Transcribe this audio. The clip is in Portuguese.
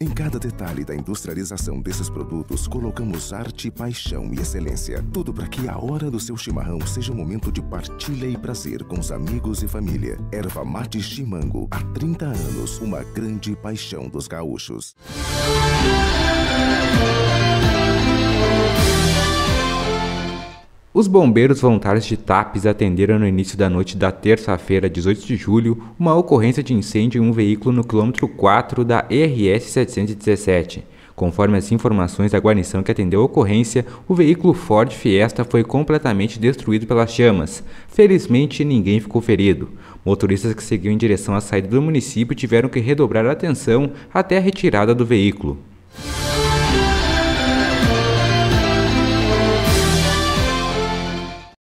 Em cada detalhe da industrialização desses produtos, colocamos arte, paixão e excelência. Tudo para que a hora do seu chimarrão seja um momento de partilha e prazer com os amigos e família. Erva mate chimango, há 30 anos, uma grande paixão dos gaúchos. Os bombeiros voluntários de TAPES atenderam no início da noite da terça-feira, 18 de julho, uma ocorrência de incêndio em um veículo no quilômetro 4 da ERS 717. Conforme as informações da guarnição que atendeu a ocorrência, o veículo Ford Fiesta foi completamente destruído pelas chamas. Felizmente, ninguém ficou ferido. Motoristas que seguiam em direção à saída do município tiveram que redobrar a atenção até a retirada do veículo.